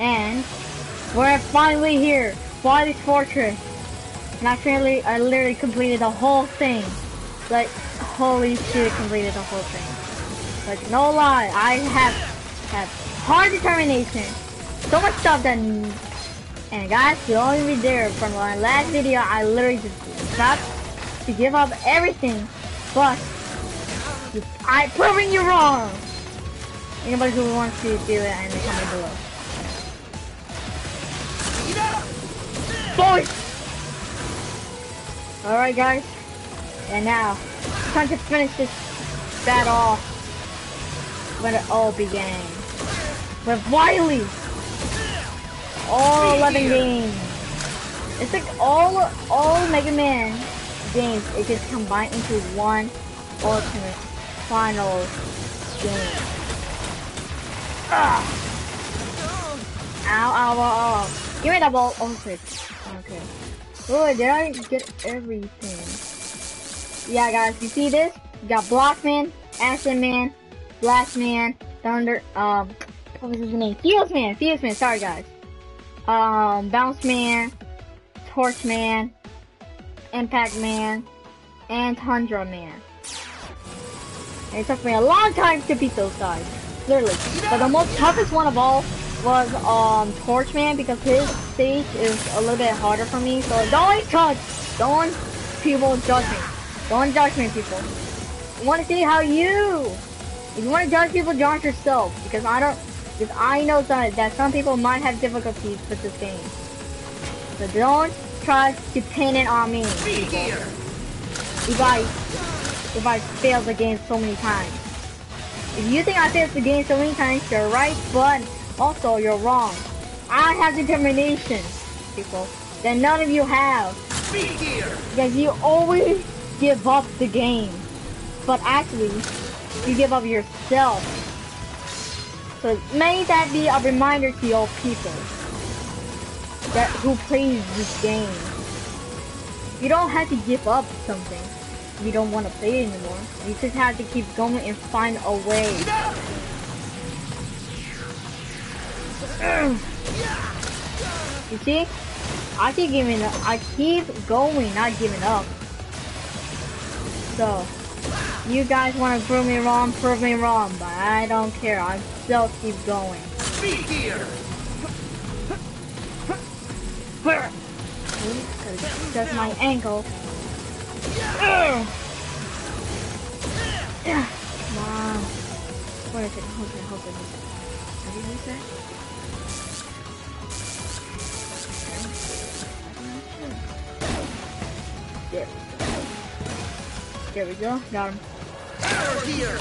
And we're finally here, Wily's Fortress. And I finally, I literally completed the whole thing. Like, holy shit, completed the whole thing. Like, no lie, I have, have hard determination. So much stuff that, and guys, you only be there from my last video, I literally just stopped to give up everything, but I'm proving you wrong. Anybody who wants to do it in the comment below. Boys! Alright guys, and now, time to finish this battle off when it all began. With Wily! All 11 games. It's like all, all Mega Man games, it gets combined into one ultimate final game. Ah. Ow, ow, ow, ow. Give me that ball. Oh, shit. Okay. Oh, did I get everything? Yeah, guys, you see this? You got Blockman, Acid Man, Blast Man, Thunder, um, what was his name? Fuse Man, Fuse Man, sorry guys. Um, Bounce Man, Torch Man, Impact Man, and Tundra Man. And it took me a long time to beat those guys, clearly. But the most toughest one of all was um Torchman because his stage is a little bit harder for me. So don't judge, don't people judge me. Don't judge me, people. I want to see how you. If you want to judge people, judge yourself because I don't. Because I know that that some people might have difficulties with this game. So don't try to pin it on me. People. If I if I failed the game so many times. If you think I failed the game so many times, you're right, but also you're wrong. I have determination, people, that none of you have. Because you always give up the game. But actually, you give up yourself. So may that be a reminder to your people that who plays this game. You don't have to give up something you don't want to play anymore. You just have to keep going and find a way. You see? I keep giving up. I keep going, not giving up. So, you guys want to prove me wrong, prove me wrong, but I don't care. I still keep going. Speed here. That's my ankle. Come on. Second, hold it, hold it, hold it. How do you use There. There we go, got him. Power here!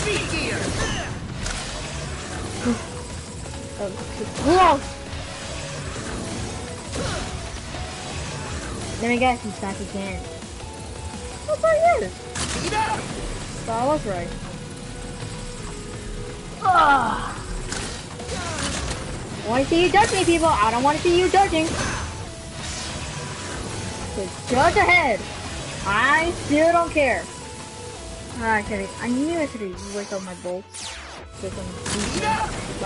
Speed gear! Oh, too close! Let me guess, he's back again. That's he is. So I was right. Ugh. I want to see you judge me, people. I don't want to see you judging. So judge ahead. I still don't care. Alright, I knew I should have worked on my bolts but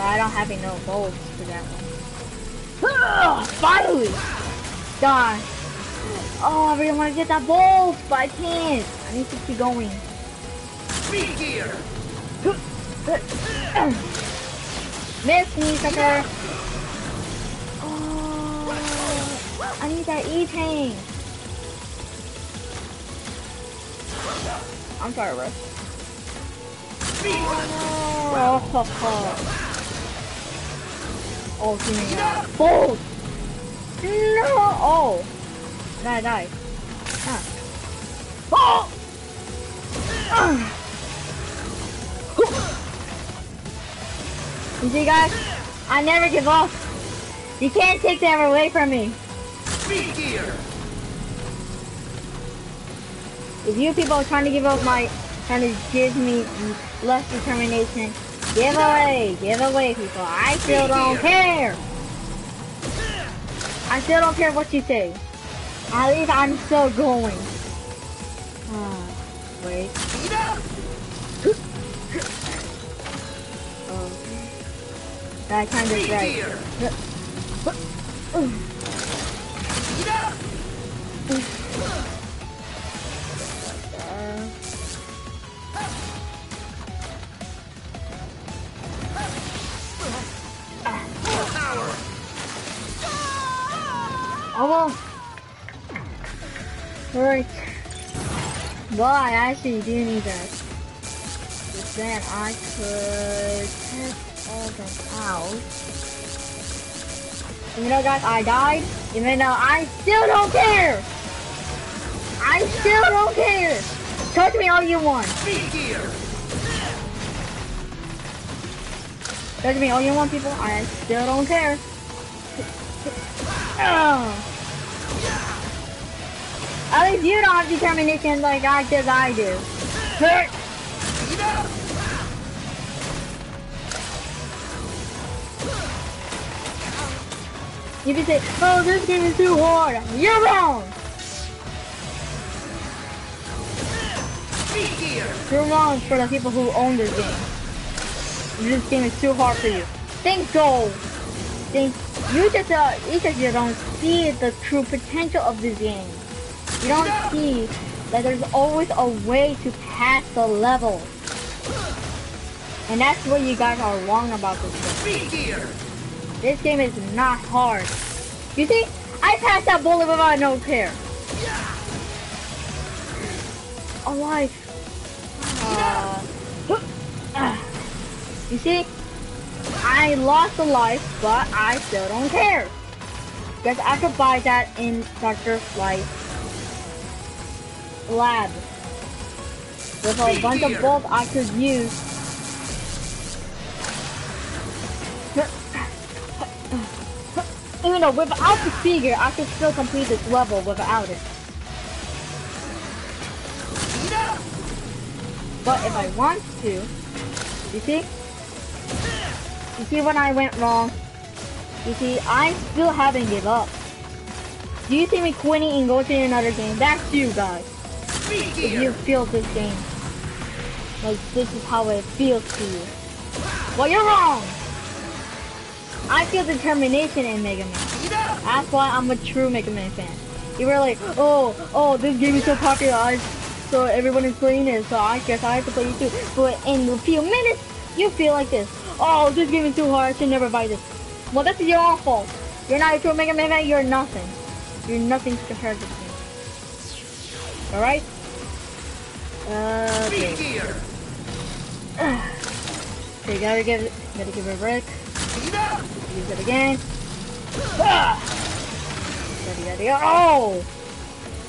I don't have enough bolts for that one. Ah, finally! Die. Oh, I really want to get that bolt, but I can't. I need to keep going. Speed gear. Miss me, sucker. Oh, I need that E-tank. I'm sorry, Russ. Oh, oh, oh. oh give me that. No! Oh! Die, die. Ah. Oh! You see, guys? I never give up. You can't take that away from me. If you people are trying to give up my trying to give me less determination. Give away, give away, people. I still don't care. I still don't care what you say. At least I'm still going. Ah, wait. That kind of right. Oh well. Alright. Well, I actually do need that. But then I could You know guys, I died, even though I still don't care! I still don't care! Touch me all you want! Touch me all you want, people. I still don't care. Oh. At least you don't have determination like I, I do. You can say, oh, this game is too hard. You're wrong. You're wrong for the people who own this game. This game is too hard for you. Think so. Think you just uh, you just you don't see the true potential of this game. You don't see that there's always a way to pass the level. And that's what you guys are wrong about this game. This game is not hard. You see, I passed that bullet without no care. Alive. Uh, you see, I lost a life, but I still don't care. Because I could buy that in Dr. Light lab. With a bunch of bolts I could use. Even though without the figure, I could still complete this level without it. But if I want to, you see? You see when I went wrong? You see, I still haven't give up. Do you see me quitting and going to another game? That's you guys. If you feel this game. Like this is how it feels to you. Well, you're wrong! I feel determination in Mega Man. That's why I'm a true Mega Man fan. You were like, oh, oh, this game is so popular, I, so everyone is playing it, so I guess I have to play it too. But in a few minutes, you feel like this. Oh, this game is too hard, I should never buy this. Well, that's your fault. You're not a true Mega Man fan, you're nothing. You're nothing compared to this game. Alright? Uh, okay. okay, gotta give it, gotta give it a break. Use it again. Ah! Yada yada. Oh!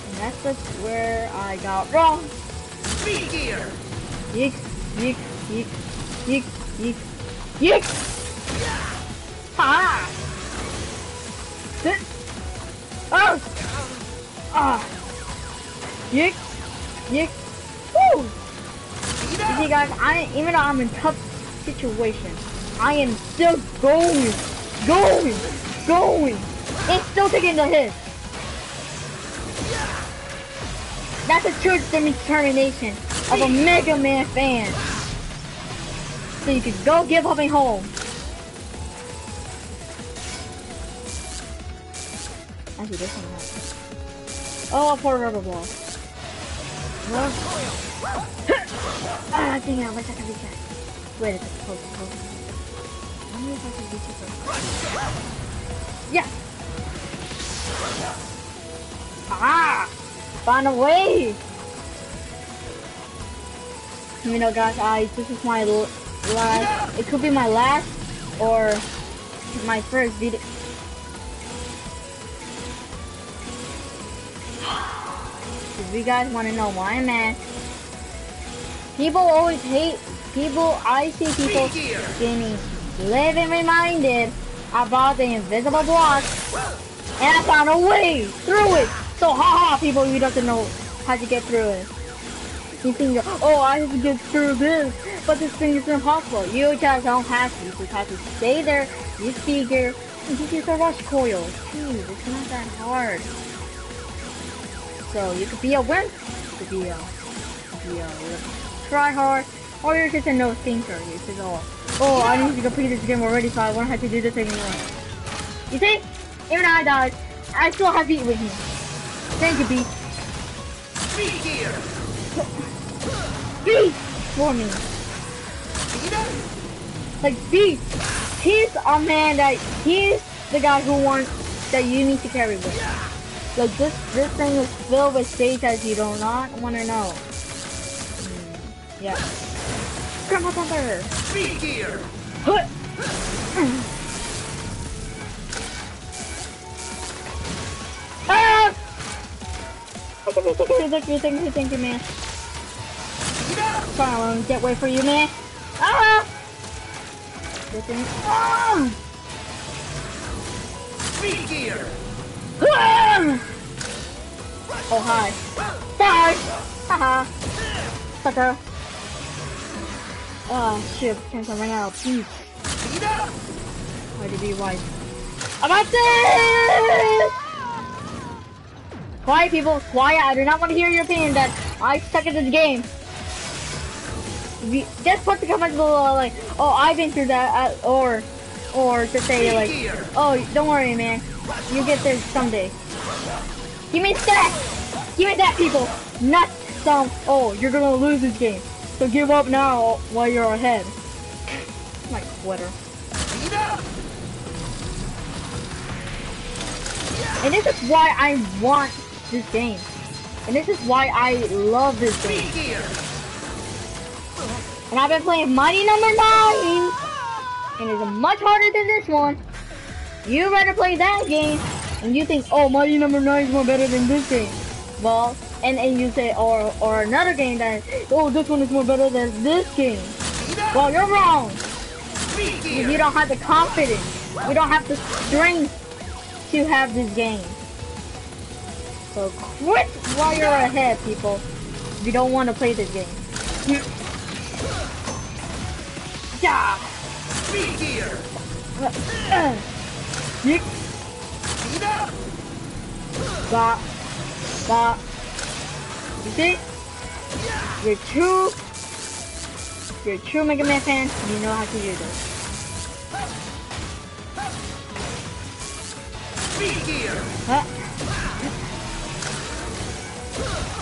And that's just where I got wrong. Speed gear. Yeek, yeek, yeek, yeek, yeek, yeek! Ah! Sit! Oh! Ah! Yeek, yeek, woo! You see guys, I even though I'm in tough situation, I am still going, going, going, and still taking the hit. That's a true determination of a Mega Man fan. So you could go give up and home. Actually, this one has. Oh, poor rubber ball. Well, ah, dang it, I wish I could that. Wait, it's close, close. Me if I can it first. Yeah! Ah! Found a way! You know, guys, I this is my last. It could be my last or my first video. If you guys want to know why I'm mad, people always hate people. I see people getting living reminded about the invisible block, and I found a way through it. So haha, people, you don't know how to get through it. You think, oh, I have to get through this, but this thing is impossible. You just don't have to. You just have to stay there, you figure, and just use the rush coil. Jeez, it's not that hard. So you could be a wimp, you could be a, be a try hard, or you're just a no thinker. You're just all, oh, I need to complete this game already, so I won't have to do this anymore. You see? Even I died, I still have beat with me. Thank you, beat. Be here. Beat for me. Like beat. He's a man that he's the guy who wants that you need to carry with. Like this this thing is filled with states that you do not want to know. Mm, yeah. Grandma Thunder. Be here. Hut. ah! Thank you, thank you, thank you, man. Sorry, get away for you, man. Ah! Ah! Be here. Ah! Oh, hi. Bye! Haha. Sucker. Oh, shit. Since I ran out of beats. Why to be right? I'm at this! Quiet, people. Quiet. I do not want to hear your opinion that I suck at this game. Just put the comments below, like, oh, I've been through that, uh, or, or to say, like, oh, don't worry, man. You get there someday. Give me that! Give me that, people! Not some, oh, you're gonna lose this game. So give up now while you're ahead. My quitter. And this is why I want this game. And this is why I love this game. And I've been playing Mighty Number 9! And it's much harder than this one. You rather play that game, and you think, oh, Mighty Number 9 is more better than this game. Well, and, and you say, or, or another game that, oh, this one is more better than this game. Well, you're wrong. You, don't have the confidence. You don't have the strength to have this game. So quit while you're ahead, people. If you don't want to play this game. Yeah. Be here. Uh, uh. Yeek. Bop. You see? You're true. You're a true Mega Man fan. You know how to do this. Huh?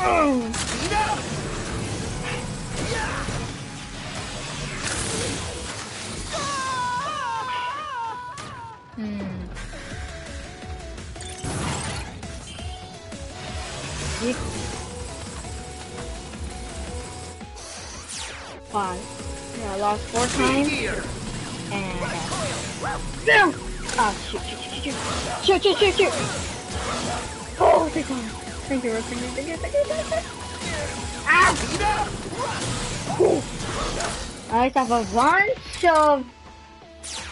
Mm. Hmm. five. Yeah, I lost four times. And uh, oh shoot, shoot, shoot, shoot, shoot, shoot, shoot, Oh, they gone. Thank you, thank you, thank you, thank you, thank you. Ah! Cool. At I have a bunch of.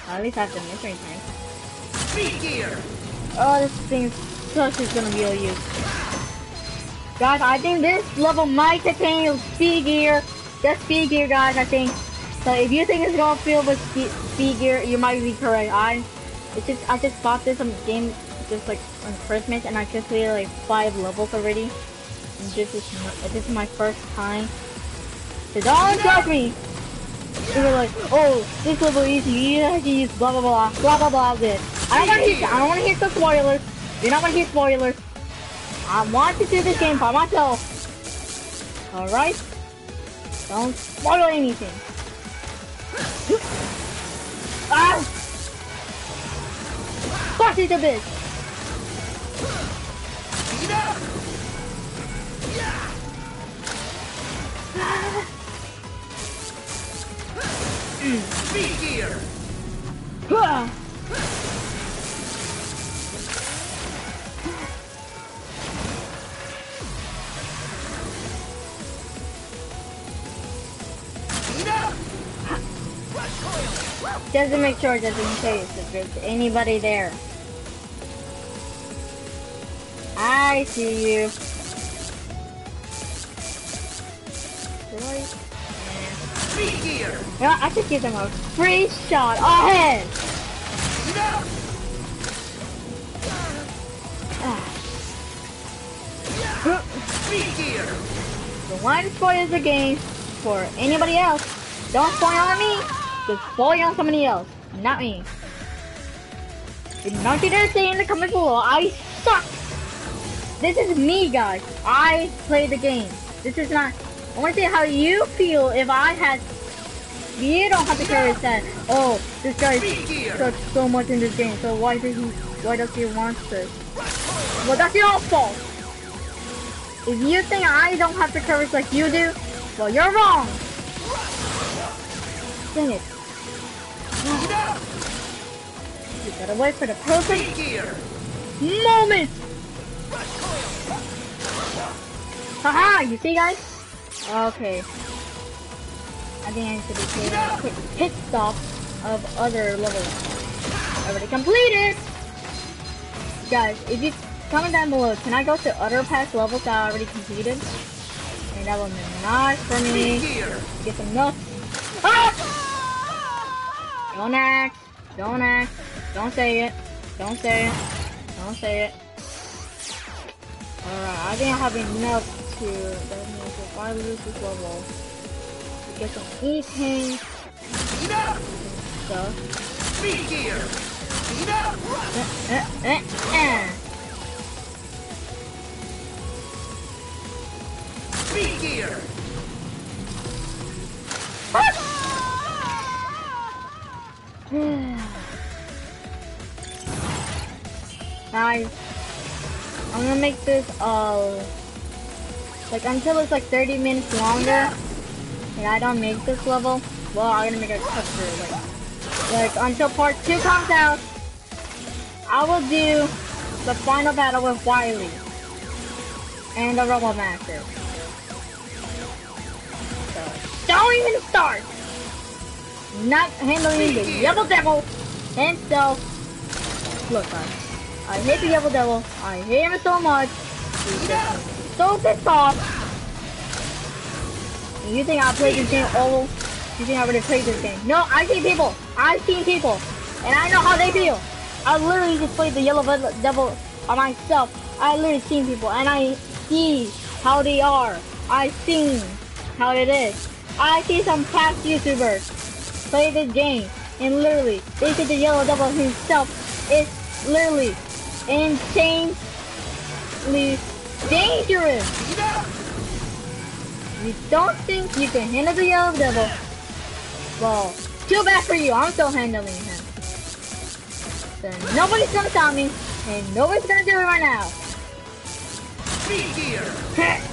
At least I have the mystery tank. Be here. Oh, this thing such is gonna be a use. Guys, I think this level might contain speed gear just speed gear, guys, I think. So if you think it's gonna feel with speed, gear, you might be correct. I, it's just, I just bought this on game just like on Christmas, and I just played like five levels already. And this is, my- this is my first time. So don't judge me. Were like, oh, this level is easy. You have to use blah blah blah blah blah blah. I don't want to hear. I don't want to hear some spoilers. You're not to hear spoilers. I want to do this game by myself. All right. Don't spoil anything. Ah! Fuck it a bit. Be here. Ah! Just to make sure, just in case, if there's anybody there. I see you. Yeah. Be here. Know, I should give them a free shot ahead. Ah. Speed gear. The one spoil the game for anybody else. Don't spoil on me. Just spoil on somebody else, not me. Don't you dare say in the comments below, I suck. This is me, guys. I play the game. This is not. I want to see how you feel if I had. You don't have to carry that. Oh, this guy sucks so much in this game. So why does he? Why does he want this? Well, that's your fault. If you think I don't have the courage like you do, well, you're wrong. Dang it. You gotta wait for the perfect moment. Haha, you see guys? Okay. I think I need to be taking a quick pit stop of other levels. Already completed! Guys, if you comment down below, can I go to other past levels that I already completed? And that would be nice for me. Get some nuts. Ah! Don't act. Don't act. Don't say it. Don't say it. Don't say it. Alright, I think I have enough to that means if I lose this level to get some eating stuff. Speed gear. Eh, eh, eh. Speed gear. Guys, I'm gonna make this uh like until it's like 30 minutes longer. And I don't make this level. Well, I'm gonna make a cut through like like until part two comes out. I will do the final battle with Wily and the Robot Master. So don't even start. Not handling the Yellow Devil himself. Look, guys. I hate the Yellow Devil. I hate him so much. He's just so pissed off. You think I played this game all? You think I already played this game? No, I see people. I've seen people, and I know how they feel. I literally just played the Yellow Devil on myself. I literally seen people, and I see how they are. I seen how it is. I see some past YouTubers play this game, and literally, they say the Yellow Devil himself It's literally insanely dangerous. You don't think you can handle the Yellow Devil? Well, too bad for you. I'm still handling him. Then nobody's gonna stop me, and nobody's gonna do it right now. Speed gear.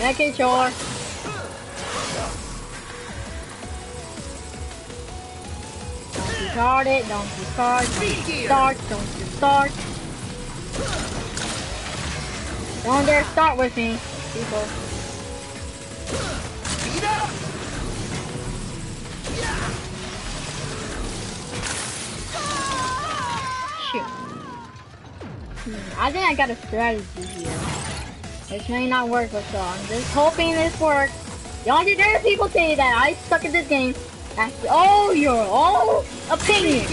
Making sure. Don't start it, don't you start, don't you start, don't you start. Don't dare start with me, people. Shoot. Hmm, I think I got a strategy here. This may not work, but still, I'm just hoping this works. Y'all did hear people say that I suck at this game. That's all your own opinion.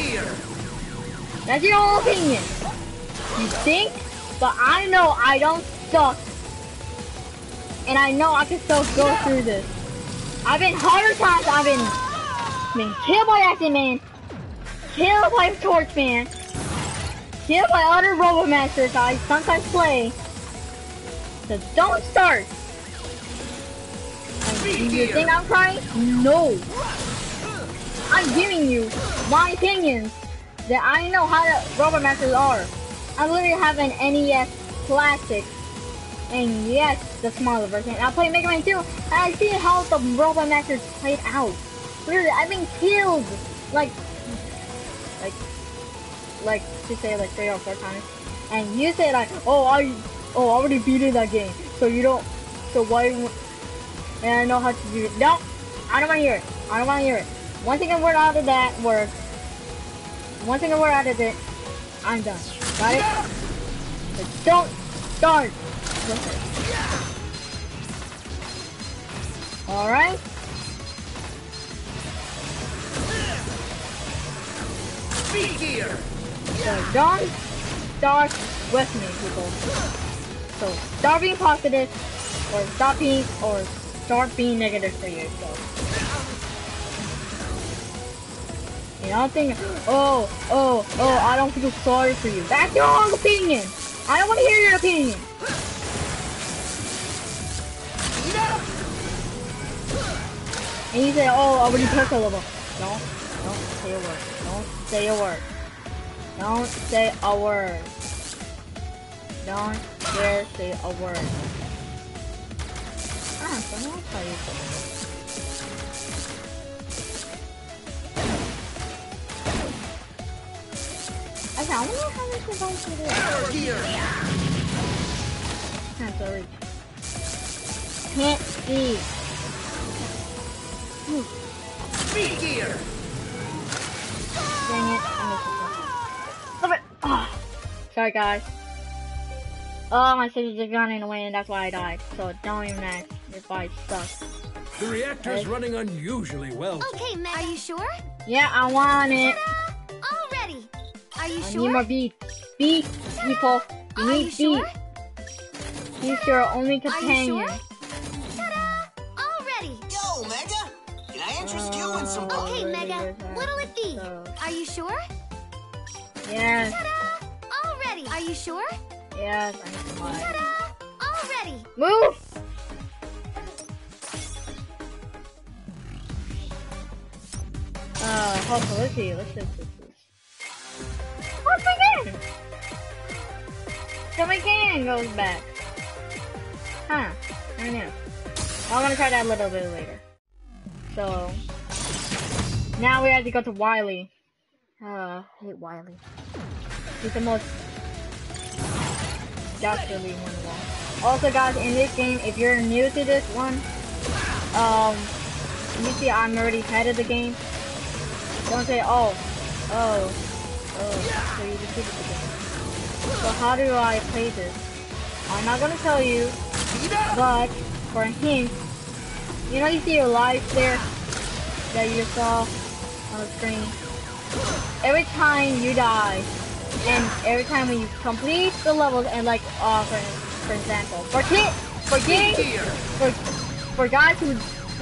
That's your own opinion. You think? But I know I don't suck. And I know I can still go through this. I've been harder times. I've been, been killed by Acid Man, killed by Torch Man, killed by other Robo Masters I sometimes play. So don't start. And you think I'm crying? No. I'm giving you my opinions that I know how the Robot Masters are. I literally have an NES Classic. And yes, the smaller version. I play Mega Man 2, and I see how the Robot Masters played out. Literally, I've been killed! Like, like, like, to say like three or four times. And you say like, oh, I, oh, I already beaten that game. So you don't, so why, and I know how to do it. No, I don't want to hear it. I don't want to hear it. One single word out of that word, one single word out of it, I'm done. Got it? Don't start with. Alright? Speed gear. So don't start with me, people. So stop being positive, or stop being, or start being negative for yourself. You don't think, oh, oh, oh, I don't feel sorry for you. That's your own opinion. I don't want to hear your opinion. And you say, oh, I already took a level. Don't, don't say a word. Don't say a word. Don't say a word. Don't dare say a word. Ah, so I'll tell you something. Okay, I wonder how much device it is. Power gear. Can't still reach. Can't see. Speed gear. Dang it, I missed it. Stop it! Ah. Sorry guys. Oh, my city just got in the way and that's why I died. So don't even ask if I suck. The reactor's running unusually well. Okay, Meg. Are you sure? Yeah, I want it. Ta-da! All ready. Are you I sure? need more beats. Beats, people. You Are need you beats. sure? He's your only Are you companion. sure? Ta-da! All ready. Yo, Mega! Can I interest you in some Uh, Okay, Mega. What'll it be? so- Are you sure? Yes, Ta-da! All ready. Are you sure? Yes, I need some. Ta-da! All ready. Move! Uh, on, let's see, let's see, let's see. What's my game? So my game goes back. Huh, I know. I'm gonna try that a little bit later. So, now we have to go to Wily. Uh, I hate Wily. He's the most Also guys, in this game, if you're new to this one, um, you see I'm already ahead of the game. Don't say, oh, oh, oh, so you defeated the game. So how do I play this? I'm not gonna tell you, but for a hint, you know you see your life there that you saw on the screen? Every time you die, and every time when you complete the levels, and like, uh, for, for example, for kid, for games, for for guys who,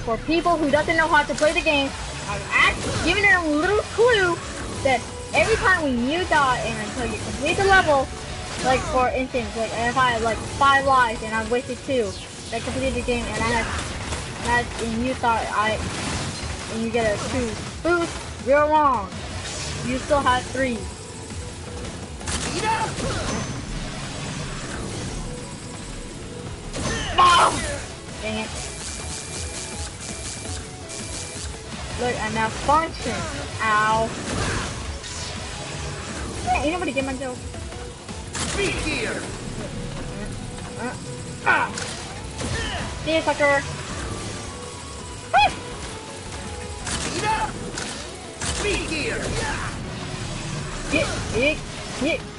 for people who doesn't know how to play the game, I'm act, giving them a little clue that every time when you die and until you complete the level, like for instance, like if I had like five lives and I've wasted two, I completed the game and I had, and, I, and you thought I, and you get a two boost, you're wrong. You still have three. Dang it. Look, I malfunction. Ow. Yeah, ain't nobody get my joke. Speed gear. Uh, ah. See sucker. Speed gear. Get, get, get.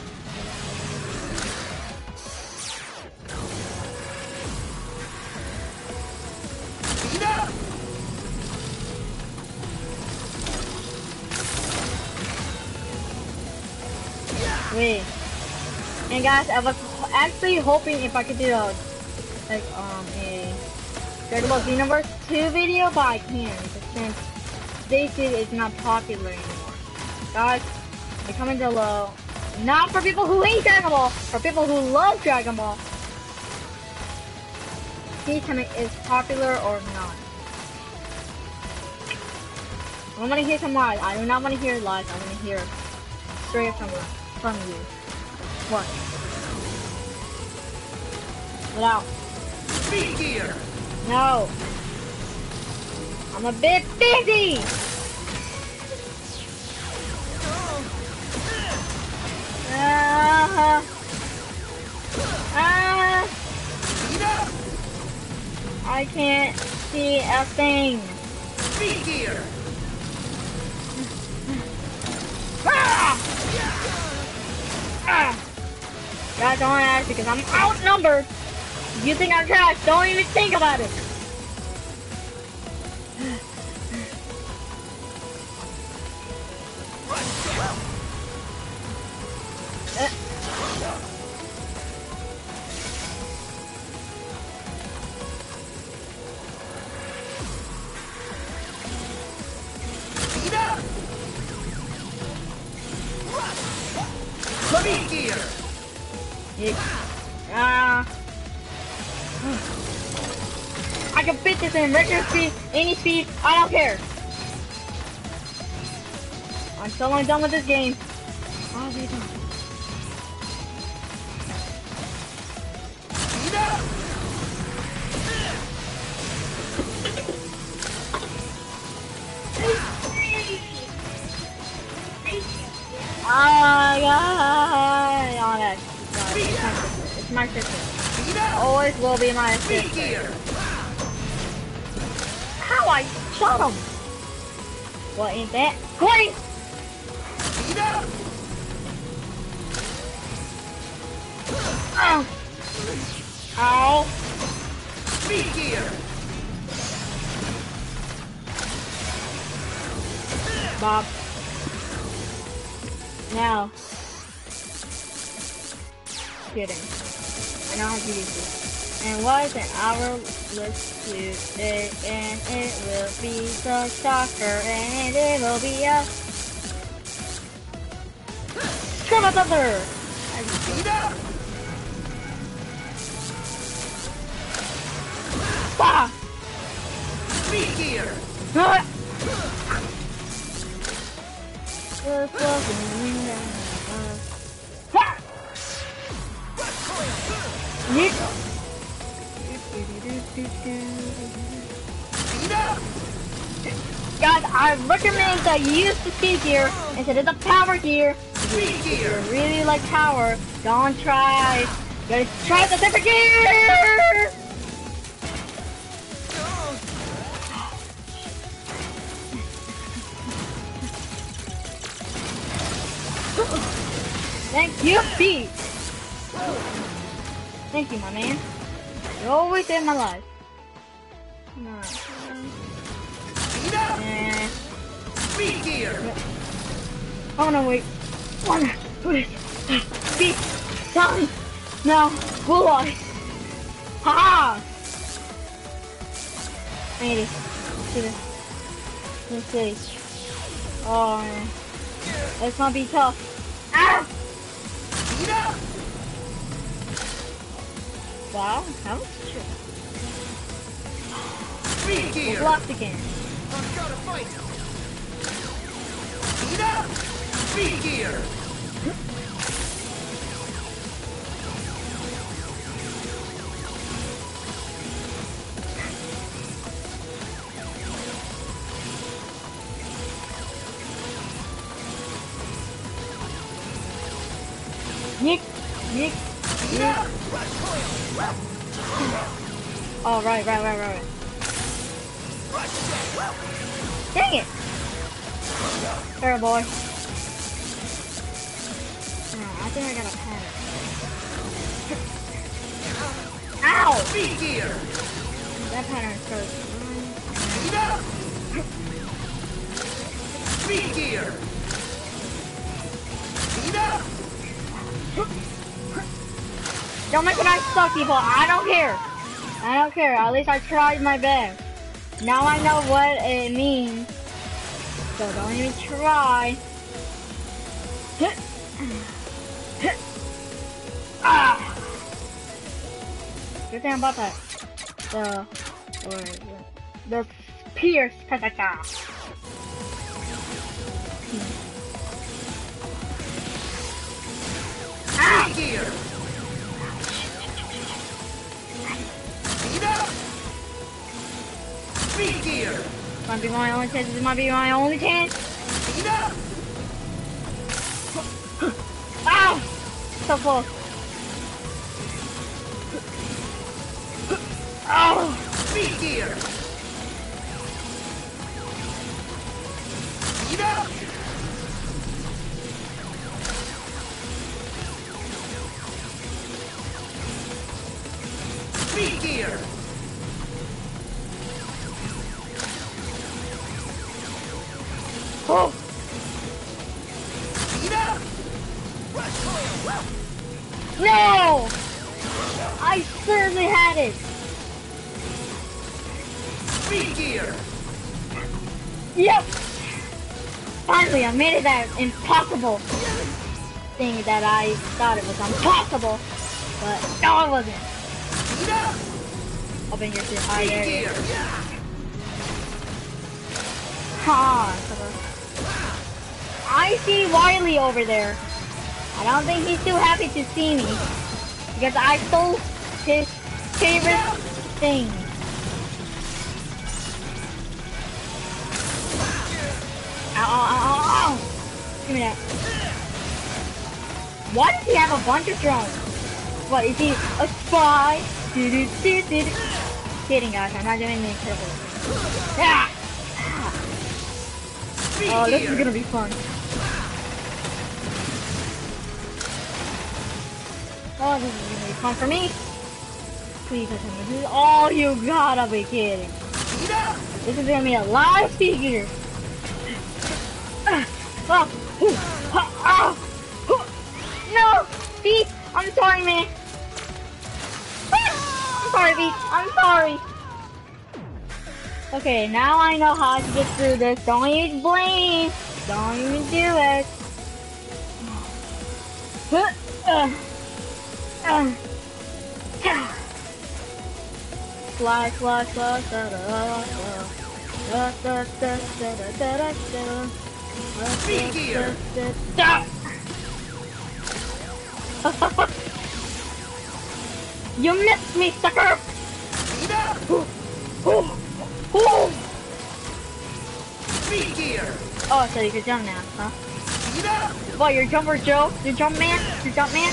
Wait. And guys, I was actually hoping if I could do a, like, um, a Dragon Ball Xenoverse 2 video, but I can't, since Stacy is not popular anymore. Guys, the comment below. Not for people who hate Dragon Ball, for people who love Dragon Ball. Tell me is popular or not. I want to hear some lies. I do not want to hear lies. I want to hear straight from from you. What? Without. Speed gear. No. I'm a bit busy. Ah. Ah. I can't see a thing. Speed gear. Ah! Ah! Guys, don't ask because I'm outnumbered. You think I'm trash, don't even think about it. Any speed, I don't care. I'm so long done with this game. Oh my god! Oh, that's, it's my sister. It's my sister. Always will be my sister. Gear! How I shot him? What ain't that? Great! Oh. Ow! Speed gear! Bob. Now. Kidding. I know how to use this. And was an hourless today, and it will be the soccer, and it will be a Trevor Thunder! Speed up! Ah! Speed gear! Ah! Ah! Up! Guys, I recommend that you use the speed gear instead of the power gear. If you really like power, don't try. Gotta try the different gear! Thank you, Pete. Thank you, my man. You're always in my life. Speed up! Speed gear! Oh no, wait. One, two, three, seven. No, bullseye. Ha! Made it. To the, to the stage. Oh man. Let's not be tough. Ah! Speed! Wow, true. Speed gear! blocked again. I've got to fight! Speed up! Speed gear! Nick, Nick. Speed up! Oh, right, right, right, right, There, boy. Oh, I think I got a pattern. Ow! Speed gear! That pattern goes. Speed up! Speed gear! Speed up! Don't make it I suck, people. I don't care. I don't care. At least I tried my best. Now I know what it means. So don't even try. ah! Good thing about that. The, or, the, the Pierce Kataka. Ah! Speed gear! Might be my only chance. This might be my only chance. Up! Ow! So close. Oh! Speed gear! Certainly had it. Speed gear. Yep. Finally, I made it that impossible thing that I thought it was impossible, but no, it wasn't. Up. Open your shit. Speed there it. Ha! I see Wily over there. I don't think he's too happy to see me because I stole his favorite thing. Ow, ow, ow, ow. Give me that. Why does he have a bunch of drones? What, is he a spy? Do, do, do, do, do. Kidding, guys. I'm not doing anything terrible. Ah! Oh, this is gonna be fun. Oh, this is gonna be fun for me. Please, this is all you gotta be kidding. This is gonna be a live figure. No, Pete, I'm sorry, man. I'm sorry, Pete. I'm sorry. Okay, now I know how to get through this. Don't use blame. Don't even do it. Uh, uh, uh. Fly, fly, fly, da da da da da da da da da da da. Speed gear. Da. You missed me, sucker! Ooh, ooh, ooh. Speed gear. Oh, so you can jump now, huh? What, you're Jumper Joe? You're Jump Man? You're Jump Man?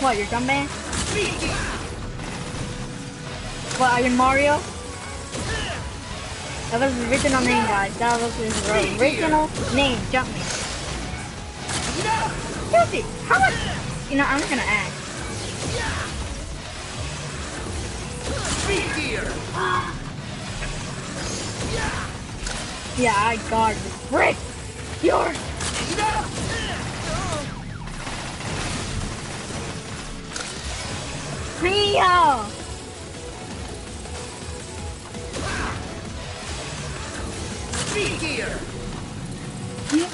What, you're Jump Man? Speed gear. What, are you Mario? That was his original name, guys. That was his original name, Jumpman. Up. How much? You know, I'm gonna gear. Yeah, I got it. Frick! Yours! Rio!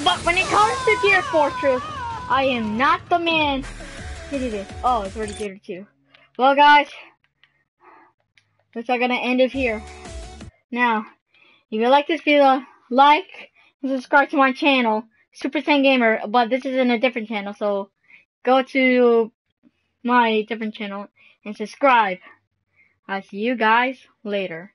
But when it comes to Gear Fortress, I am not the man. Oh, it's already Gear 2. Well, guys, like I'm gonna end it here. Now, if you like this video, like and subscribe to my channel, Super Saiyan Gamer, but this is in a different channel, so go to my different channel and subscribe. I'll see you guys later.